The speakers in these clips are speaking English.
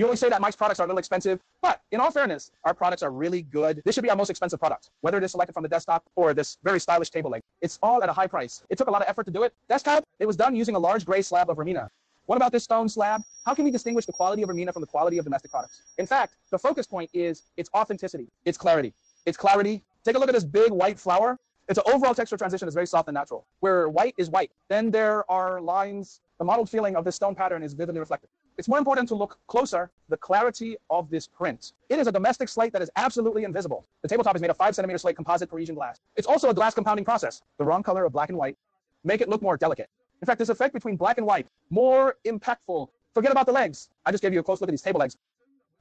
You always say that Mike's products are a little expensive, but in all fairness, our products are really good. This should be our most expensive product, whether it is selected from the desktop or this very stylish table leg. It's all at a high price. It took a lot of effort to do it. Desktop, it was done using a large gray slab of Laminam. What about this stone slab? How can we distinguish the quality of Laminam from the quality of domestic products? In fact, the focus point is its authenticity, its clarity. Its clarity. Take a look at this big white flower. Its overall texture transition is very soft and natural, where white is white. Then there are lines. The modeled feeling of this stone pattern is vividly reflected. It's more important to look closer, the clarity of this print. It is a domestic slate that is absolutely invisible. The tabletop is made of 5 centimeter slate composite Parisian glass. It's also a glass compounding process. The wrong color of black and white make it look more delicate. In fact, this effect between black and white, more impactful. Forget about the legs. I just gave you a close look at these table legs.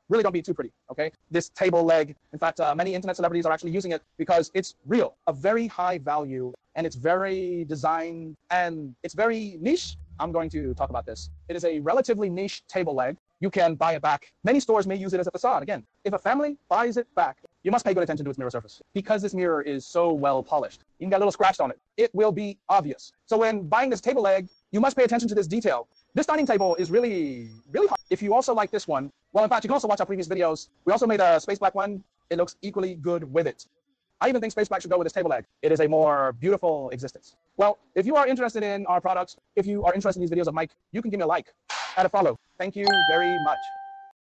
Really don't be too pretty, okay? This table leg, in fact, uh, many internet celebrities are actually using it because it's real, a very high value, and it's very design, and it's very niche, I'm going to talk about this. It is a relatively niche table leg. You can buy it back. Many stores may use it as a facade. Again, if a family buys it back, you must pay good attention to its mirror surface. Because this mirror is so well polished, you can get a little scratched on it. It will be obvious. So when buying this table leg, you must pay attention to this detail. This dining table is really, really hard. If you also like this one, well, in fact, you can also watch our previous videos. We also made a space black one. It looks equally good with it. I even think Space Black should go with this table leg. It is a more beautiful existence. Well, if you are interested in our products, if you are interested in these videos of Mike, you can give me a like and a follow. Thank you very much.